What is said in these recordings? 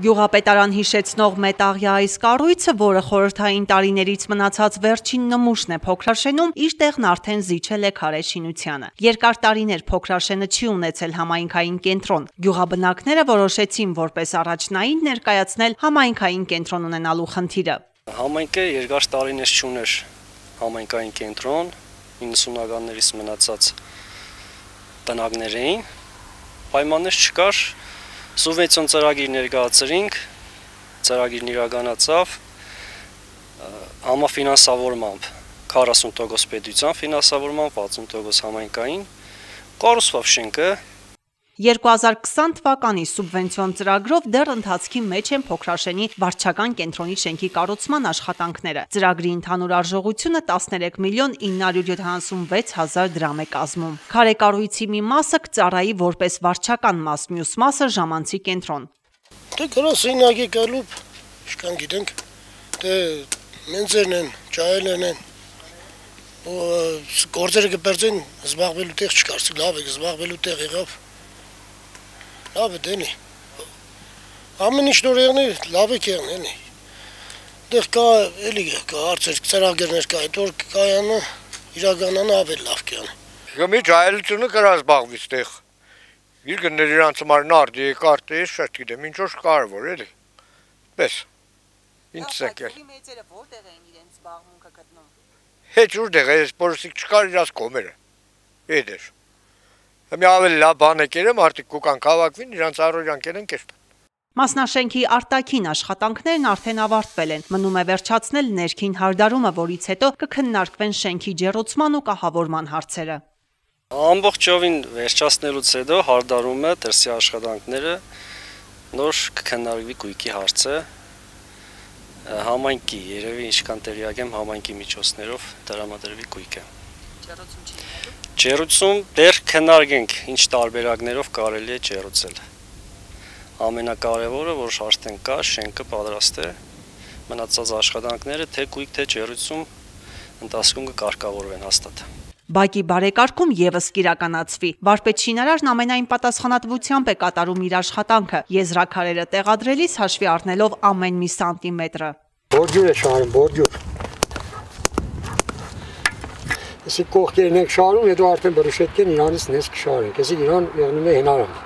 Գյուղապետարան հիշեցնող մետաղյա այս կառույցը, որը խորհրդային տարիներից մնացած վերջին նմուշն է Փոքրաշենում, իր տեղն արդեն զիջել է քարե շինությանը։ Երկար տարիներ Փոքրաշենը չի ունեցել համայնքային կենտրոն։ Գյուղաբնակները որոշեցին որպես առաջնային ներկայացնել համայնքային կենտրոն ունենալու խնդիրը։ Համայնքը երկար տարիներ չուներ համայնքային կենտրոն, 90-ականներից մնացած տնագներ էին, պայմաններ չկար, Սուբվենցիոն ծրագիր ներկայացրինք, ծրագիրն իրականացավ համաֆինանսավորմամբ 40% պետության ֆինանսավորմամբ, 60% համայնքային կառուցվավ շենքը 2020 թվականի սուբվենցիոն ծրագրով դեռ ընթացքի մեջ են Փոքրաշենի վարչական կենտրոնի շենքի կառուցման աշխատանքները։ Ծրագրի ընդհանուր արժողությունը 13 միլիոն 976 հազար դրամ է կազմում։ Քարե կառույցի մի մասը կծառայի որպես վարչական մաս, մյուս մասը ժամանցի կենտրոն։ Դե գրասենյակի գալուp, իշքան գիտենք, դե մենձերն են, ճայելեն են, գործերը կպերձեն զբաղվելու տեղ չկար, լավ է, զբաղվելու տեղ եղավ լավ է դենի։ Ամեն ինչ նոր եղնի, լավ է կեղն էլի։ Դեղ կա էլի կա հարցեր, ծրագրեր կա, այդ որ կայանը իրականանը ավելի լավ կյանը։ Գմի ջայլությունը կրա զբաղվի ստեղ։ Իր գներ իրանց համար նարդի կարտը, շատ գիտեմ, ինչ որ կարևոր էլի։ Պես։ Ինչ ցեկել։ Մեծերը որտեղ են իրենց զբաղմունքը գտնում։ Հետ որտեղ է, սպորտիկ չկար իրաց կոմերը։ Եդեր։ Մի ավելի լավ բան է կերեմ, արդիկ կուկան կավակվին, իրանց առօրյան կերեն կեշտ։ Մասնաշենքի արտաքին աշխատանքներն արդեն ավարտվել են։ Մնում է վերջացնել ներքին հարդարումը, որից հետո կքննարկվեն շենքի ջեռուցման ու կահավորման հարցերը։ Ամբողջովին վերջացնելուց հետո հարդարումը, դրսի աշխատանքները նոր կքննարկվի գույքի հարցը համայնքի, երևի ինչքան տեղյակ եմ, համայնքի միջոցներով դրամադրվի գույքը։ Ջեռուցում չի Ջերուցում դեռ քննարկենք ինչ տարբերակներով կարելի է ջերուցել։ Ամենակարևորը, որ արդեն կա, շենքը պատրաստ է, մնացած աշխատանքները թե կույք թե ջերուցում ընթացքում կկարգավորվեն հաստատ։ Բակի բարեկարգում եւս կիրականացվի։ Վարպետ շինարարն ամենայն պատասխանատվությամբ է կատարում իր աշխատանքը, եզրակարերը տեղադրելիս հաշվի առնելով ամեն մի սանտիմետրը։ Բորջուր է շարում, բորջուր Եսի կողքերն ենք շարում, հետո արդեն բրուշետքեն իրանից նես կշարենք։ Եսի իրան եղնում է հենարան։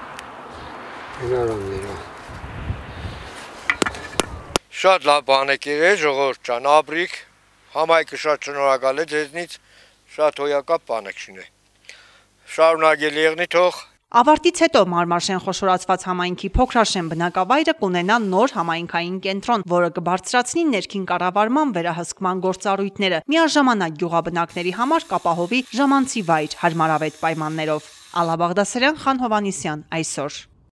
Հենարանները։ Շատ լավ բան եք եղել, ժողովուրդ ջան, ապրիկ։ Համայնքը շատ շնորհակալ է ձեզնից, շատ հոյակապ բան եք շինել։ Շարունակել եղնի թող Ավարտից հետո Մարմարշեն խոշորացված համայնքի փոքրաշեն բնակավայրը կունենա նոր համայնքային կենտրոն, որը կբարձրացնի ներքին կառավարման վերահսկման գործառույթները, միաժամանակ գյուղաբնակների համար կապահովի ժամանցի վայր հարմարավետ պայմաններով։ Ալա Բաղդասարյան, Խան Հովանիսյան, այսօր։